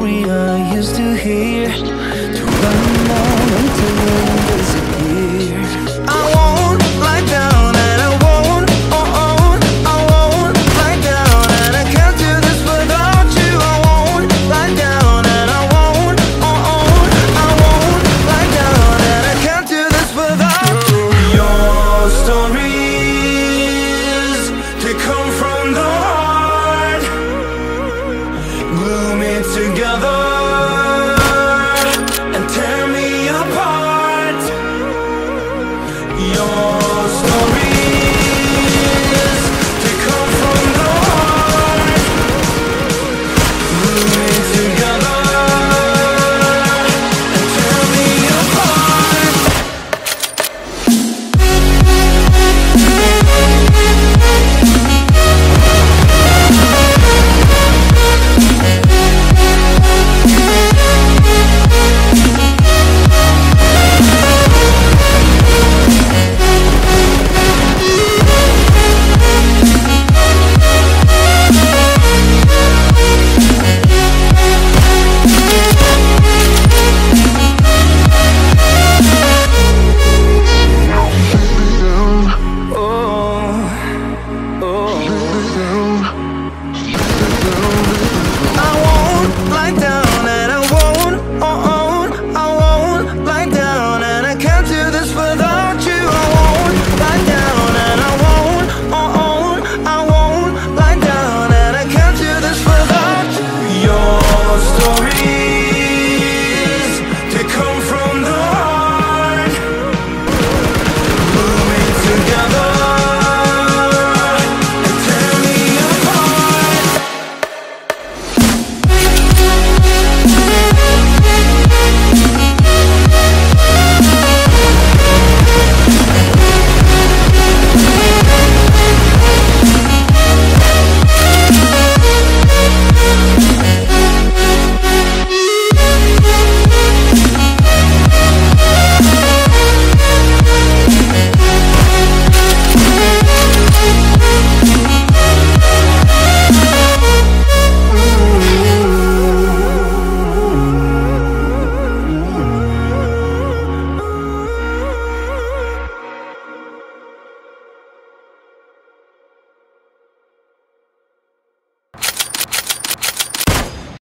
story I used to hear To run on until your